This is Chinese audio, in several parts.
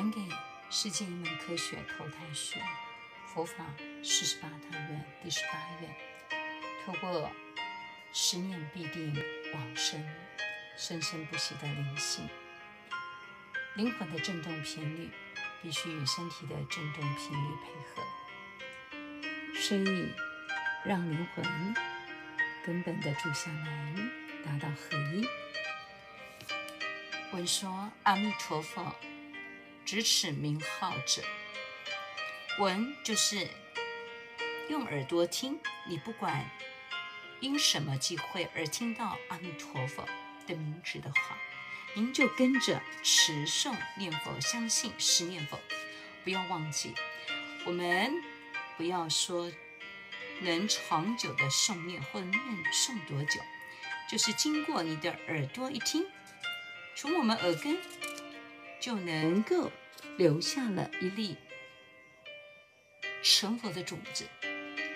还给世界一门科学投胎学，佛法四十八大愿第十八愿，透过十念必定往生，生生不息的灵性，灵魂的振动频率必须与身体的振动频率配合，所以让灵魂根本的住下来，达到合一。闻说阿弥陀佛，执此名号者，闻就是用耳朵听，你不管因什么机会而听到阿弥陀佛的名字的话，您就跟着持诵念佛，相信是念佛，不要忘记。我们不要说能长久的诵念或念诵多久，就是经过你的耳朵一听。从我们耳根就能够留下了一粒成佛的种子。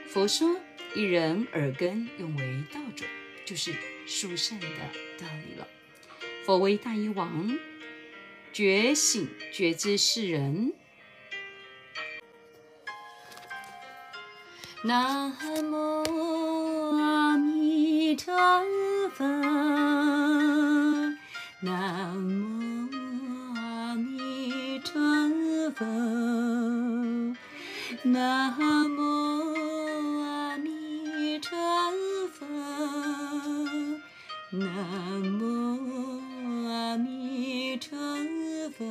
佛说，一人耳根用为道种，就是殊胜的道理了。佛为大医王，觉醒觉知世人。南无阿弥陀佛。南无佛，南无阿弥陀佛，南无阿弥陀佛，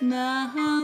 now.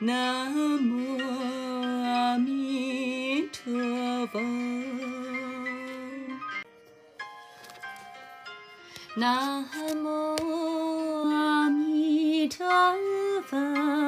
南无阿弥陀佛。南无阿弥陀佛。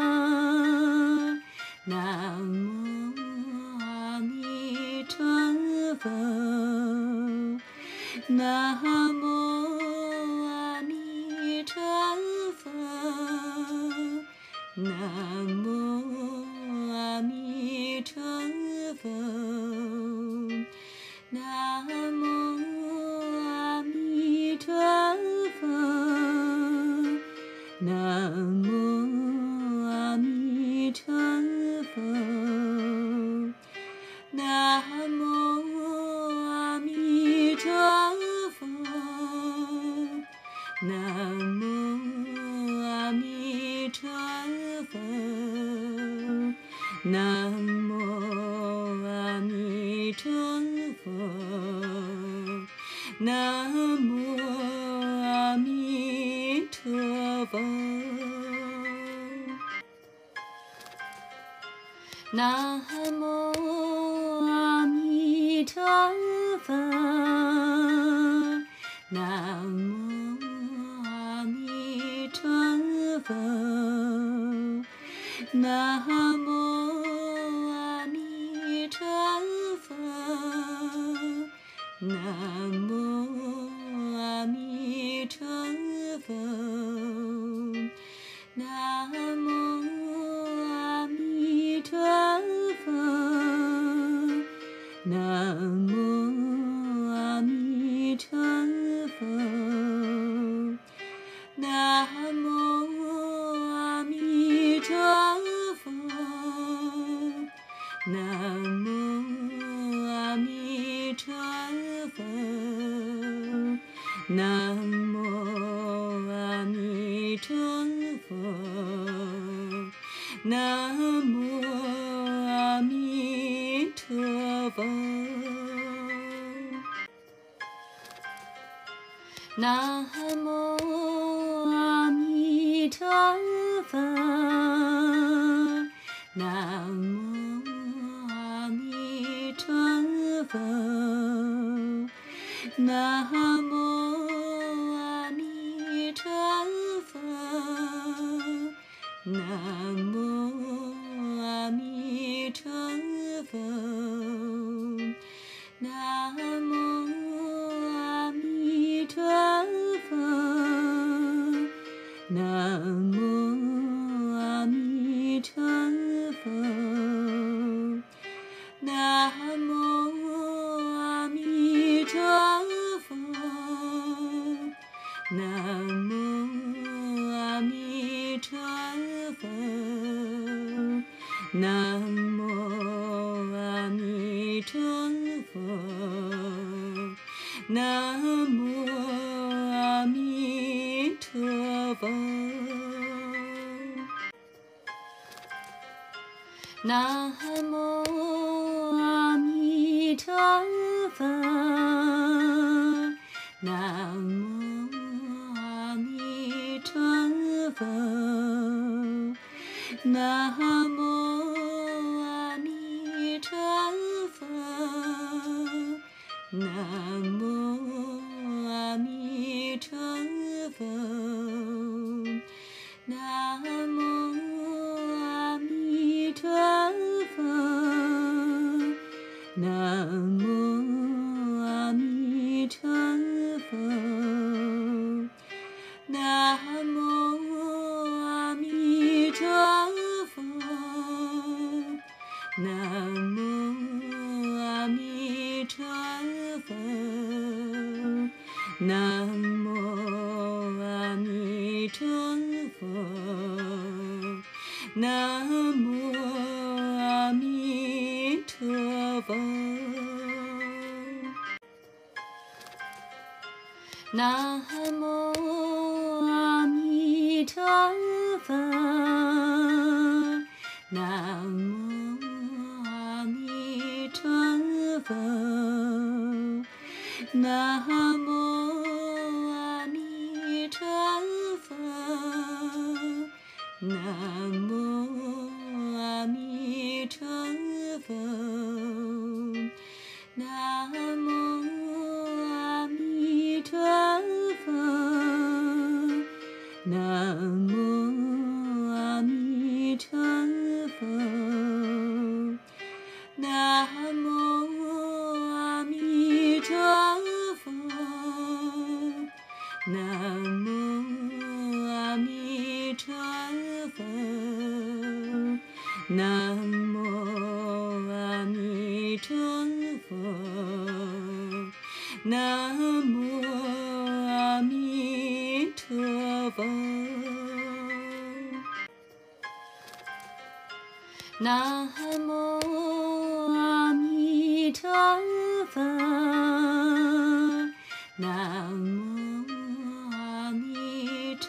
南无阿弥陀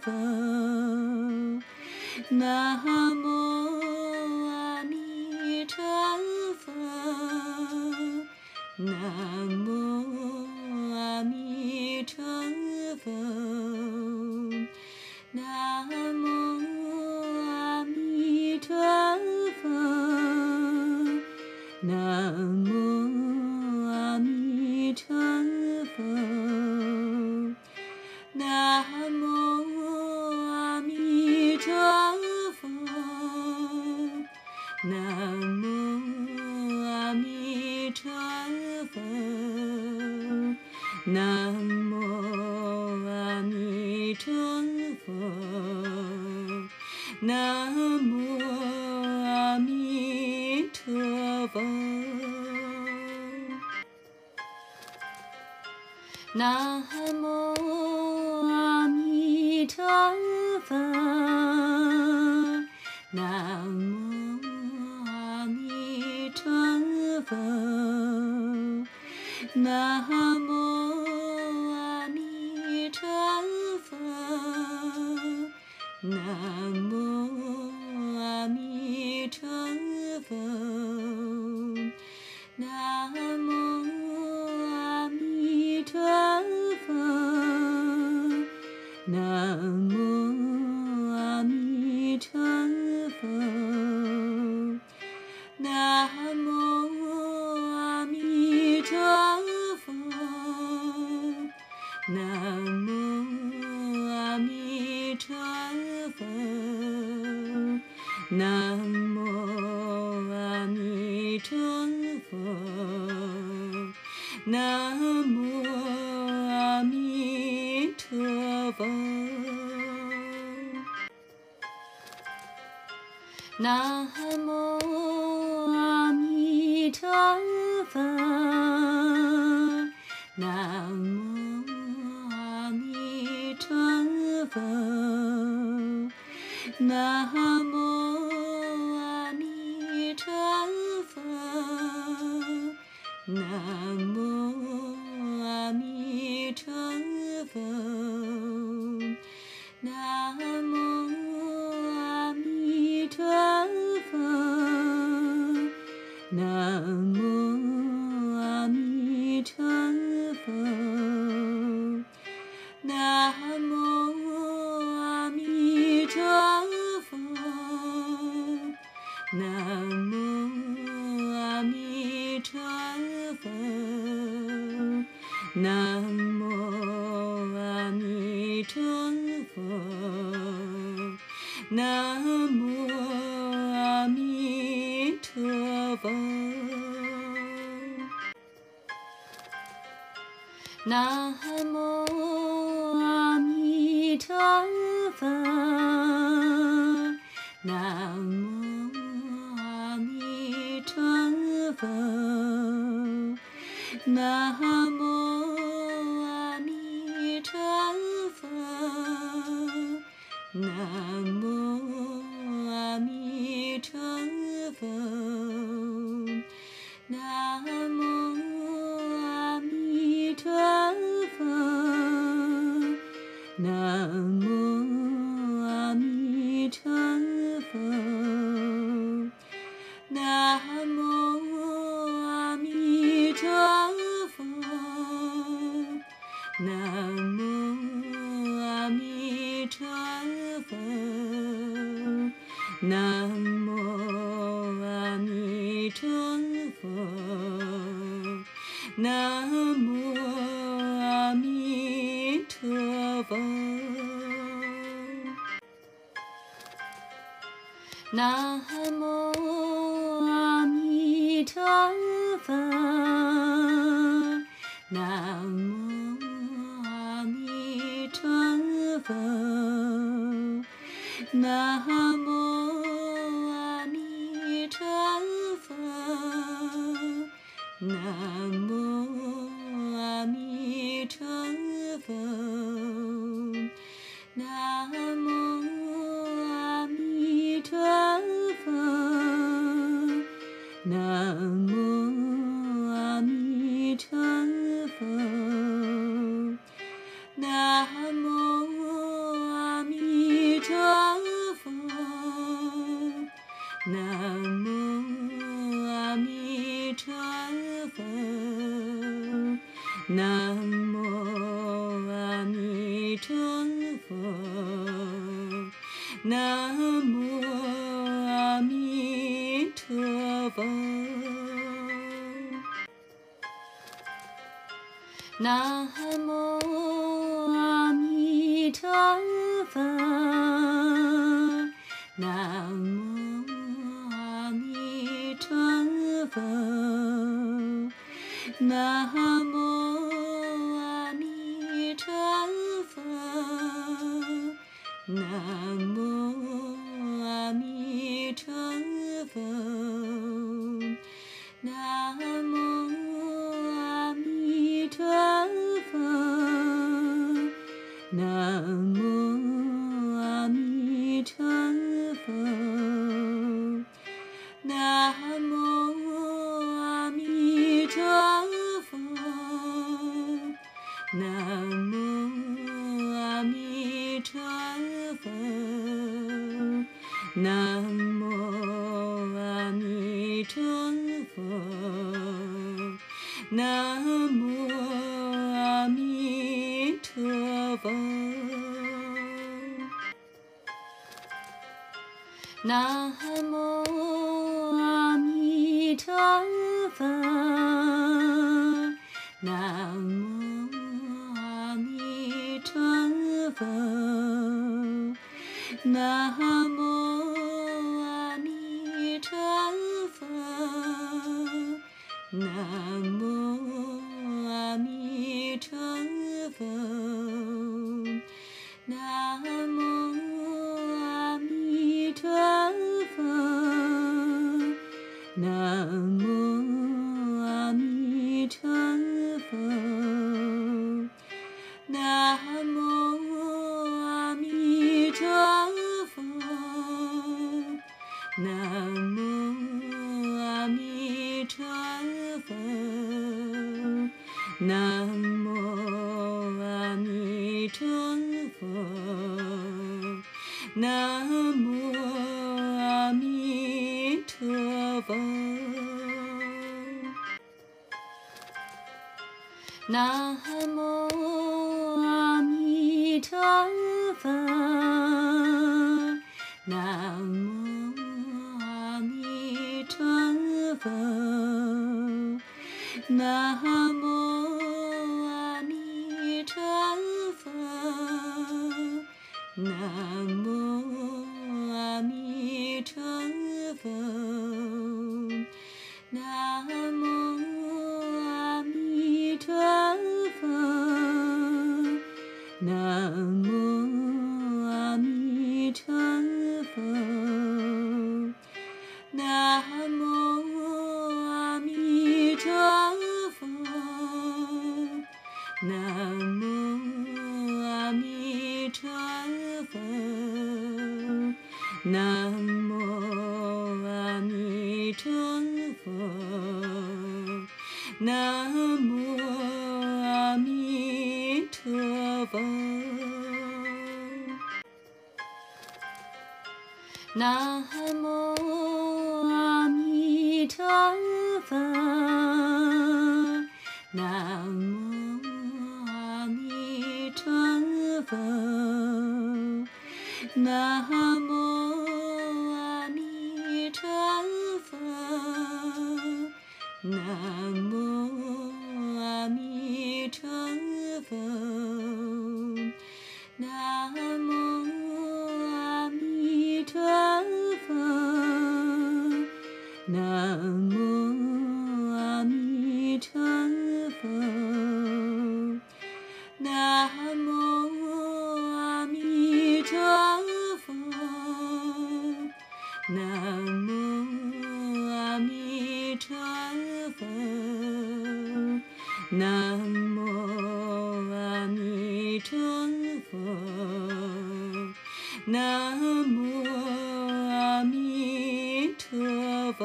佛，南无 nam mô a mi thưa phật nam 南无阿弥陀佛南无阿弥陀佛南 lover. 南无阿弥陀佛南无南无阿弥陀佛。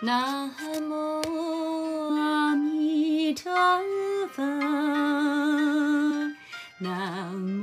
南无阿弥陀佛。南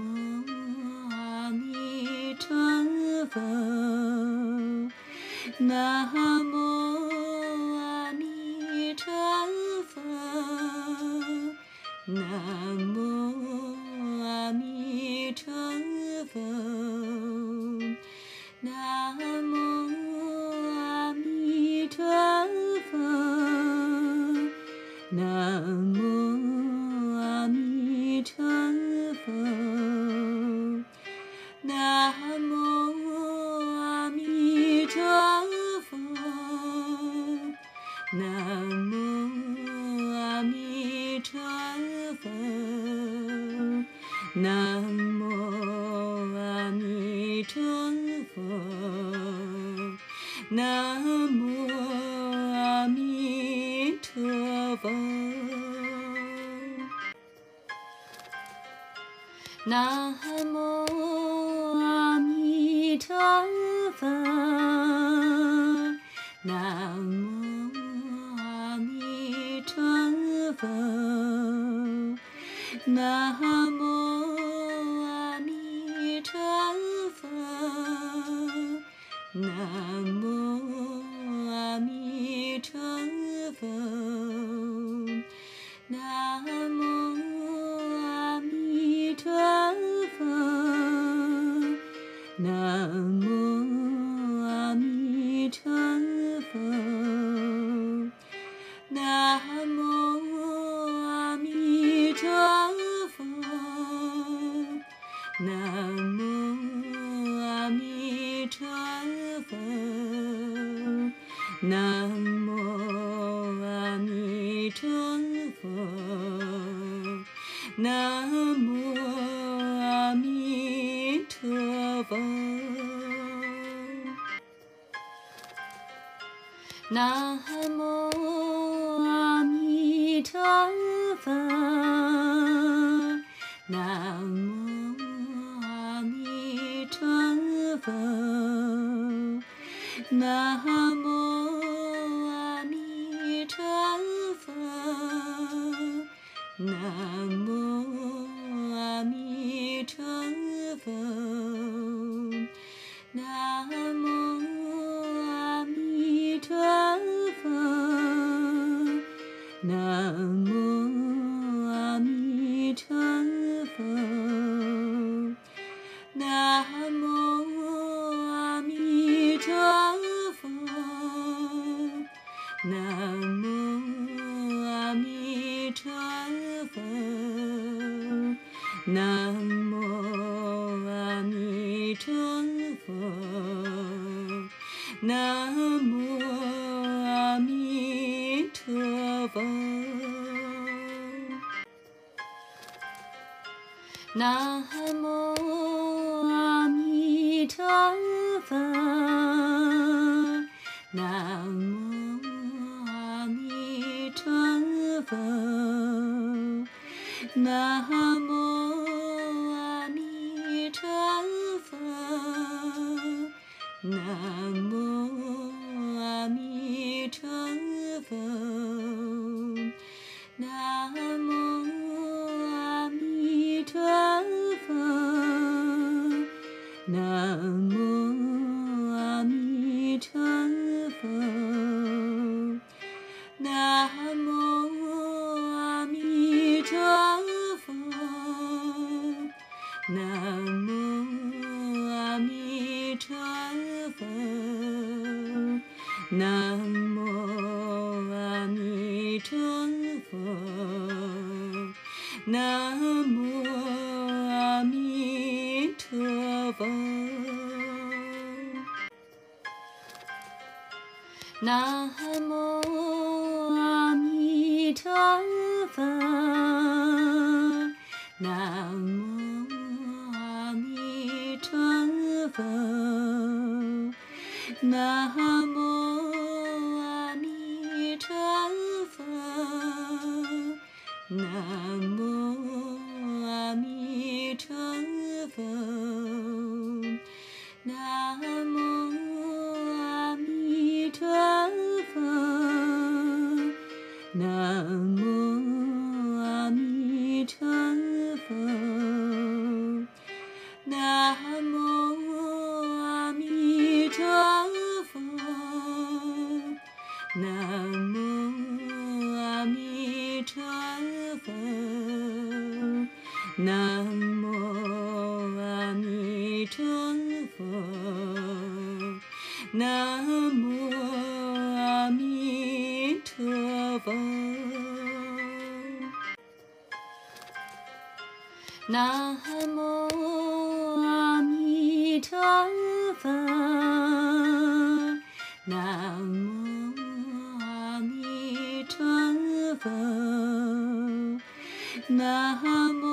南无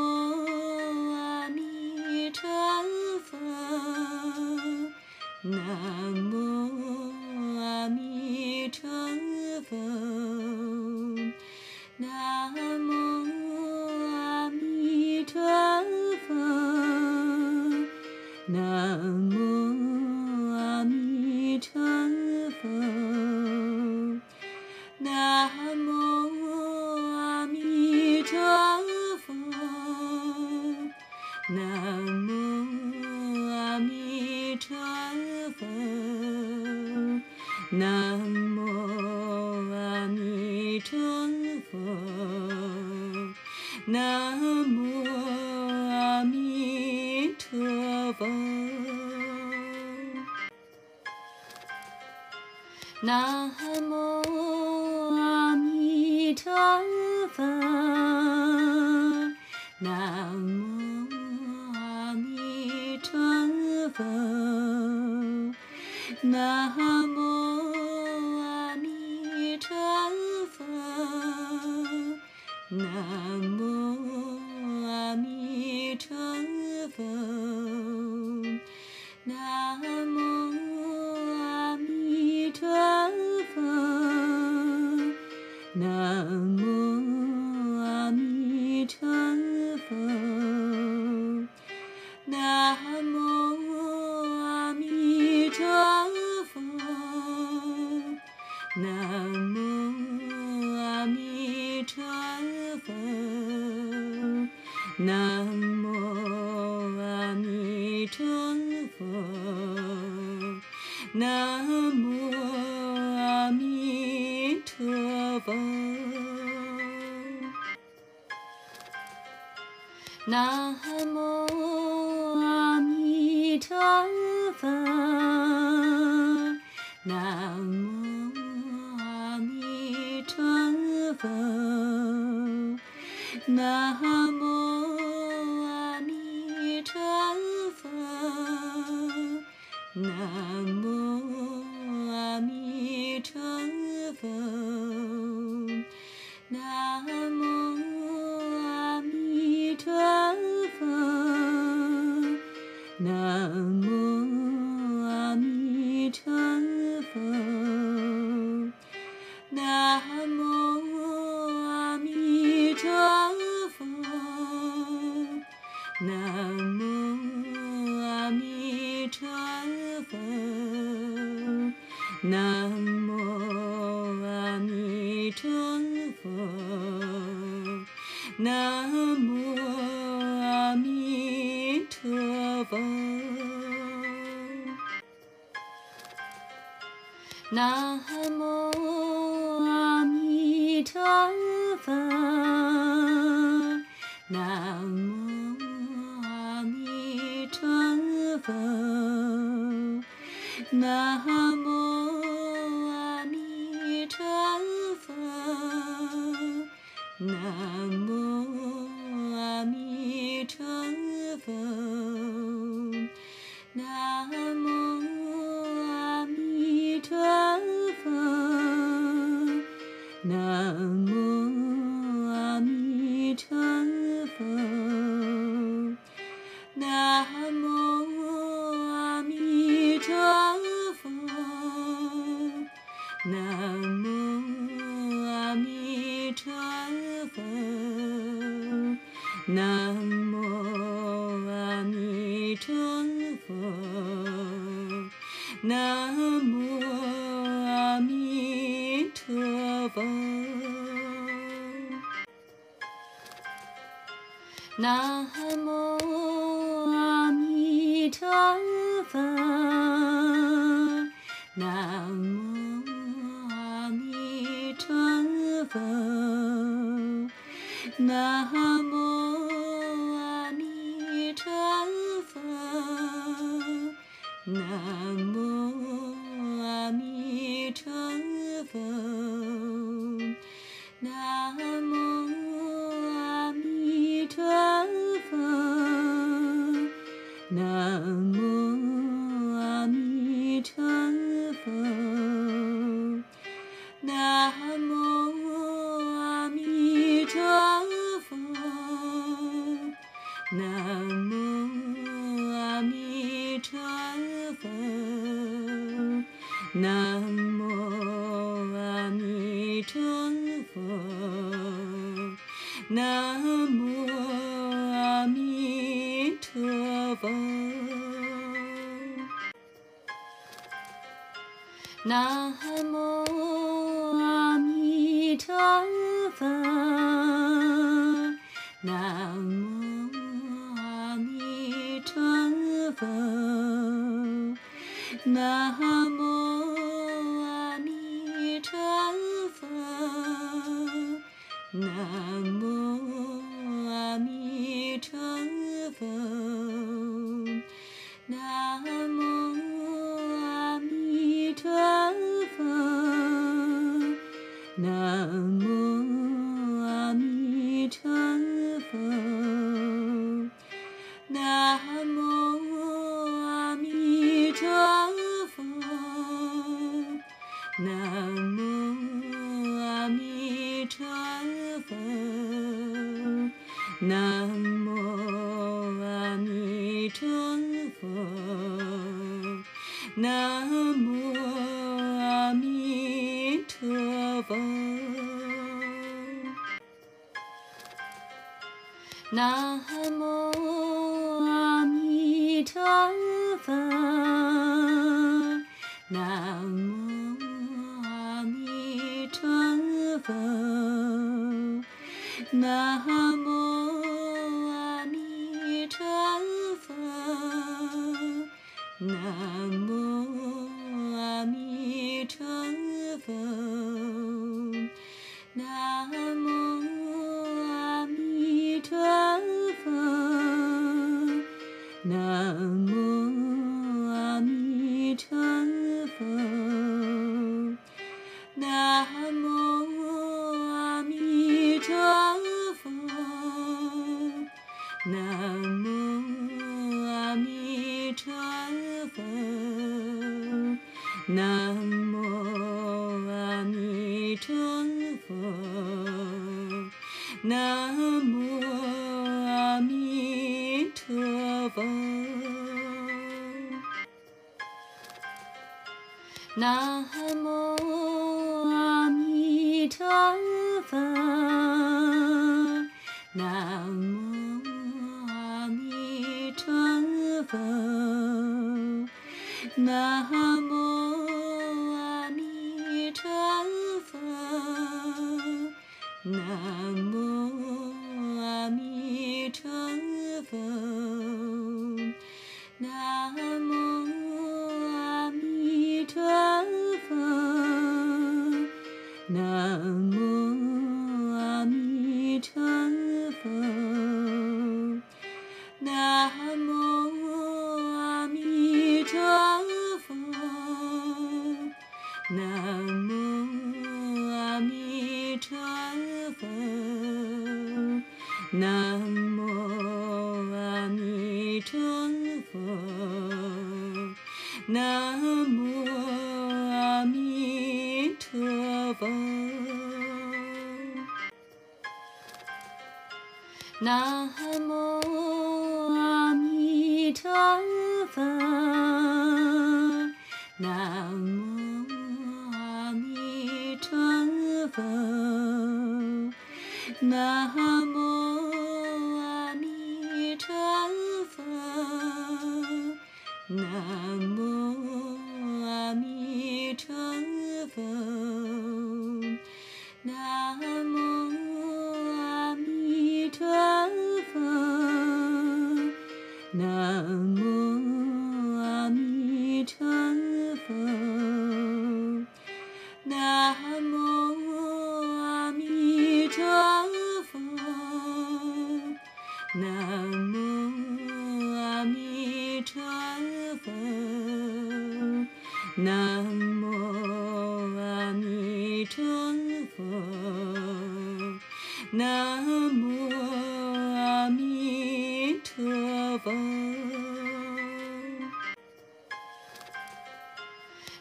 南无阿弥陀佛南无南无阿弥陀佛南无阿弥陀佛南南无阿弥陀佛南南无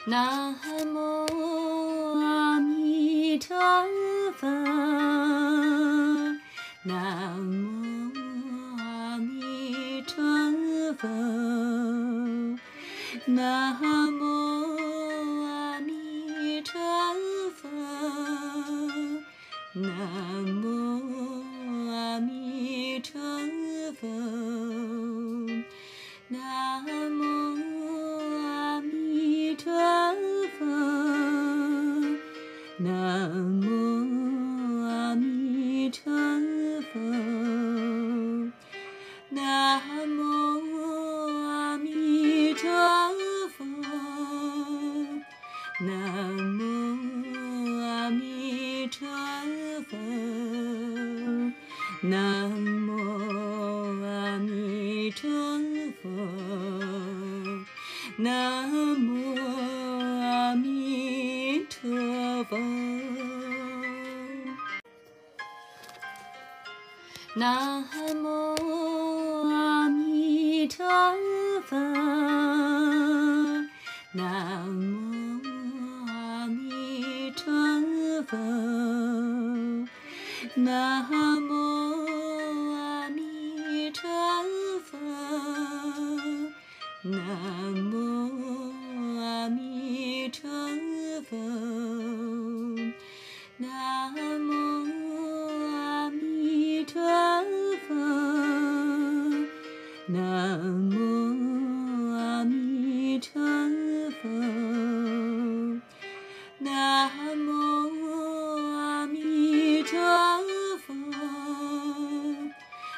南无阿弥陀佛，南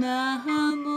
Namo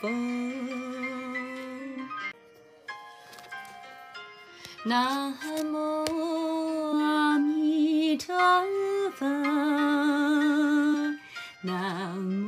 风南无阿弥陀佛。南无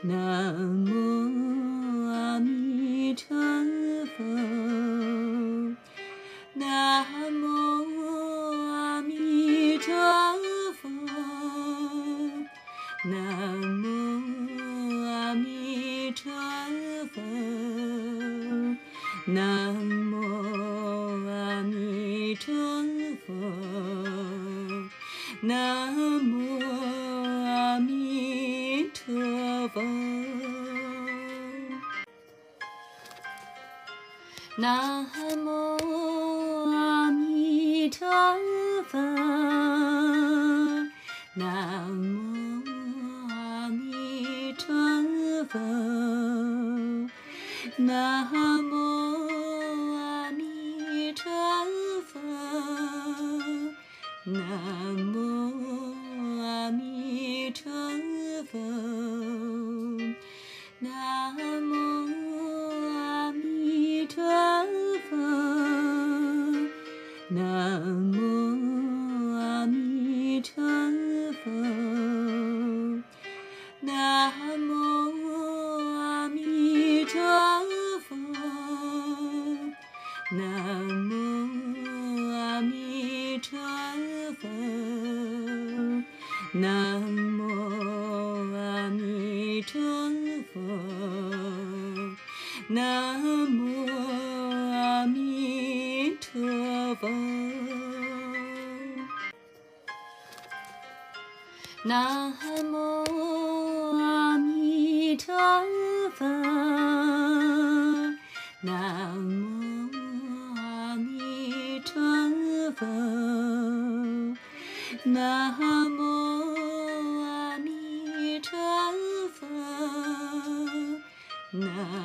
那么南无阿弥陀佛南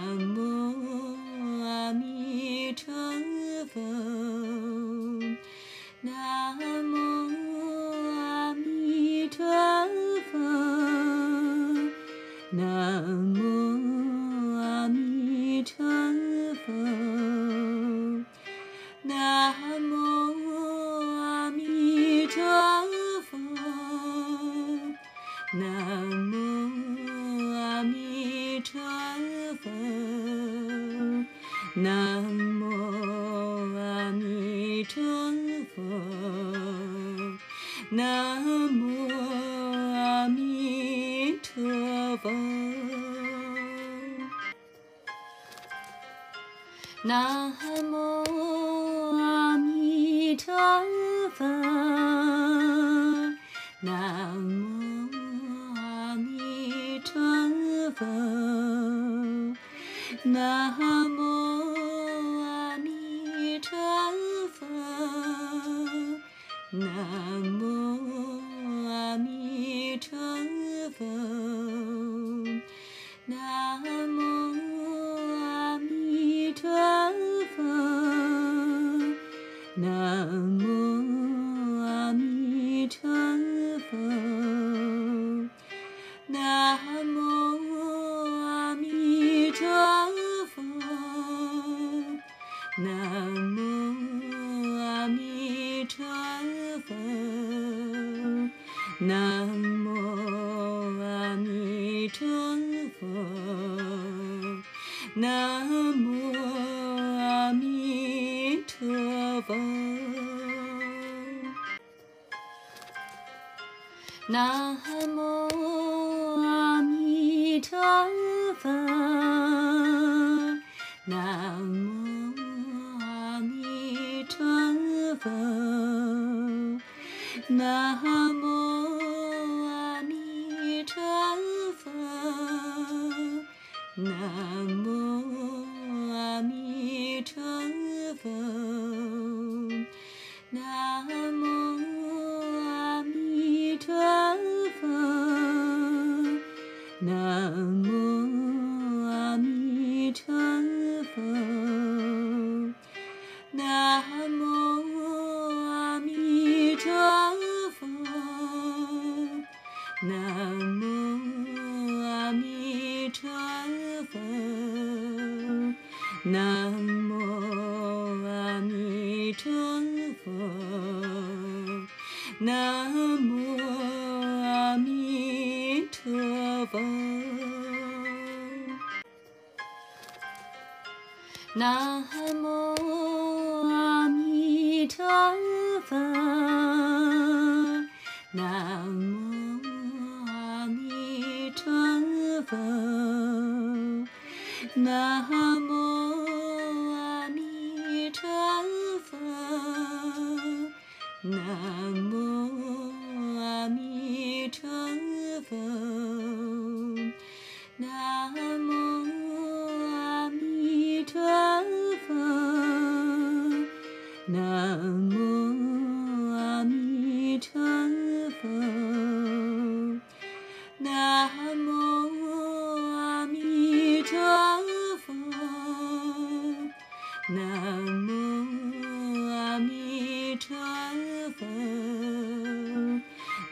南无阿弥陀佛南无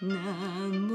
难。